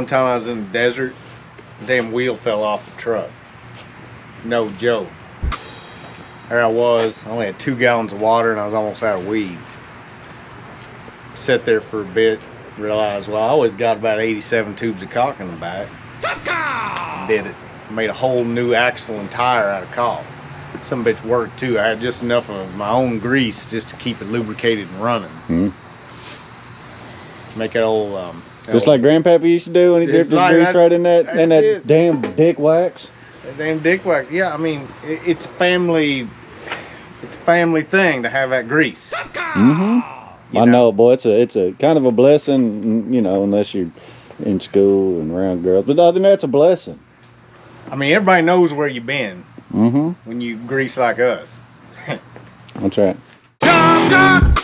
one time I was in the desert, the damn wheel fell off the truck. No joke. There I was, I only had two gallons of water and I was almost out of weed. Sat there for a bit, realized, well, I always got about 87 tubes of caulk in the back. Did it. Made a whole new axle and tire out of caulk. Some bitch worked too. I had just enough of my own grease just to keep it lubricated and running. Mhm. Make that old um, that Just like Grandpappy used to do when he It's dipped his like grease that- right in that in that it. damn dick wax. That damn dick wax. Yeah, I mean, it, it's family. It's a family thing to have that grease. Mm-hmm. You I know? know, boy. It's a it's a kind of a blessing, you know, unless you're in school and around girls. But other than that, it's a blessing. I mean, everybody knows where you've been Mm-hmm. when you grease like us. That's right. Talk, talk.